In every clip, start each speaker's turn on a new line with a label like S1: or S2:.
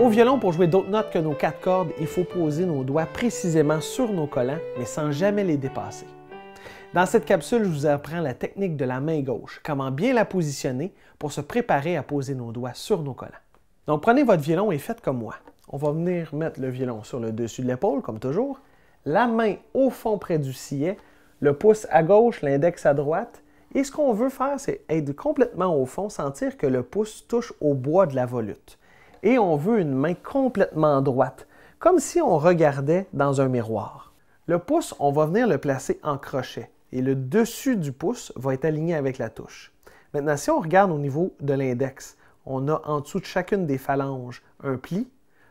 S1: Au violon, pour jouer d'autres notes que nos quatre cordes, il faut poser nos doigts précisément sur nos collants, mais sans jamais les dépasser. Dans cette capsule, je vous apprends la technique de la main gauche, comment bien la positionner pour se préparer à poser nos doigts sur nos collants. Donc prenez votre violon et faites comme moi. On va venir mettre le violon sur le dessus de l'épaule, comme toujours, la main au fond près du sillet, le pouce à gauche, l'index à droite, et ce qu'on veut faire, c'est être complètement au fond, sentir que le pouce touche au bois de la volute. Et on veut une main complètement droite, comme si on regardait dans un miroir. Le pouce, on va venir le placer en crochet et le dessus du pouce va être aligné avec la touche. Maintenant, si on regarde au niveau de l'index, on a en dessous de chacune des phalanges un pli.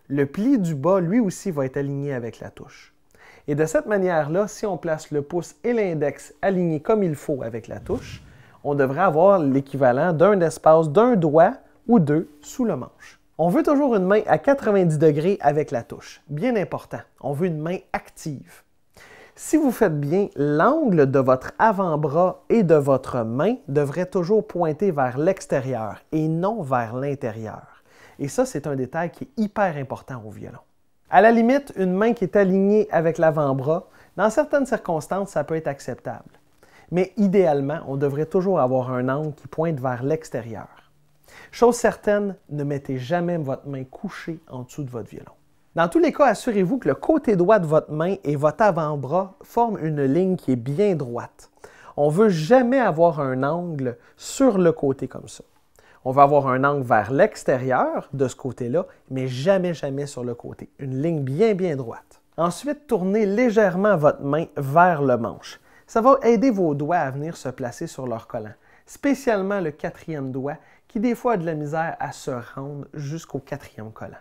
S1: Le pli du bas, lui aussi, va être aligné avec la touche. Et de cette manière-là, si on place le pouce et l'index alignés comme il faut avec la touche, on devrait avoir l'équivalent d'un espace d'un doigt ou deux sous le manche. On veut toujours une main à 90 degrés avec la touche. Bien important, on veut une main active. Si vous faites bien, l'angle de votre avant-bras et de votre main devrait toujours pointer vers l'extérieur et non vers l'intérieur. Et ça, c'est un détail qui est hyper important au violon. À la limite, une main qui est alignée avec l'avant-bras, dans certaines circonstances, ça peut être acceptable. Mais idéalement, on devrait toujours avoir un angle qui pointe vers l'extérieur. Chose certaine, ne mettez jamais votre main couchée en dessous de votre violon. Dans tous les cas, assurez-vous que le côté droit de votre main et votre avant-bras forment une ligne qui est bien droite. On ne veut jamais avoir un angle sur le côté comme ça. On va avoir un angle vers l'extérieur de ce côté-là, mais jamais, jamais sur le côté. Une ligne bien, bien droite. Ensuite, tournez légèrement votre main vers le manche. Ça va aider vos doigts à venir se placer sur leur collant, spécialement le quatrième doigt qui des fois a de la misère à se rendre jusqu'au quatrième collant.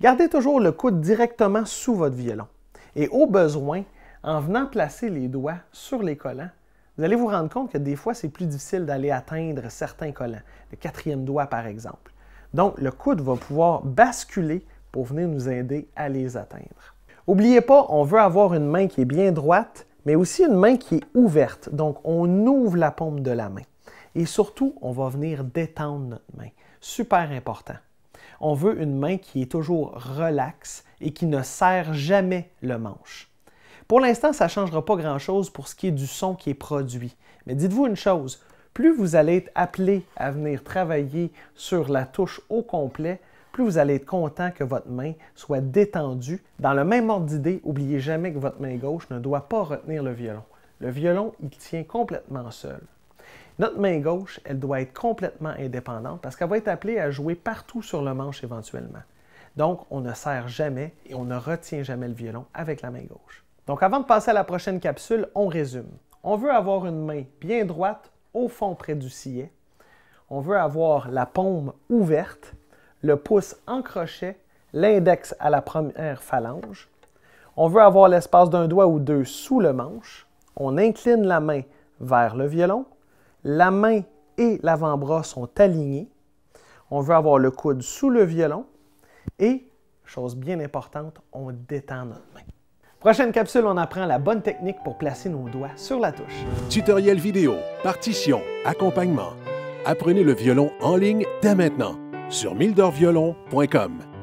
S1: Gardez toujours le coude directement sous votre violon. Et au besoin, en venant placer les doigts sur les collants, vous allez vous rendre compte que des fois, c'est plus difficile d'aller atteindre certains collants, le quatrième doigt par exemple. Donc, le coude va pouvoir basculer pour venir nous aider à les atteindre. N'oubliez pas, on veut avoir une main qui est bien droite, mais aussi une main qui est ouverte. Donc, on ouvre la paume de la main. Et surtout, on va venir détendre notre main. Super important. On veut une main qui est toujours relaxe et qui ne serre jamais le manche. Pour l'instant, ça ne changera pas grand-chose pour ce qui est du son qui est produit. Mais dites-vous une chose, plus vous allez être appelé à venir travailler sur la touche au complet, plus vous allez être content que votre main soit détendue. Dans le même ordre d'idée, n'oubliez jamais que votre main gauche ne doit pas retenir le violon. Le violon, il tient complètement seul. Notre main gauche, elle doit être complètement indépendante parce qu'elle va être appelée à jouer partout sur le manche éventuellement. Donc, on ne serre jamais et on ne retient jamais le violon avec la main gauche. Donc avant de passer à la prochaine capsule, on résume. On veut avoir une main bien droite au fond près du sillet. On veut avoir la paume ouverte, le pouce en crochet, l'index à la première phalange. On veut avoir l'espace d'un doigt ou deux sous le manche. On incline la main vers le violon. La main et l'avant-bras sont alignés. On veut avoir le coude sous le violon. Et, chose bien importante, on détend notre main. Prochaine capsule, on apprend la bonne technique pour placer nos doigts sur la touche.
S2: Tutoriel vidéo, partition, accompagnement. Apprenez le violon en ligne dès maintenant sur mildorviolon.com.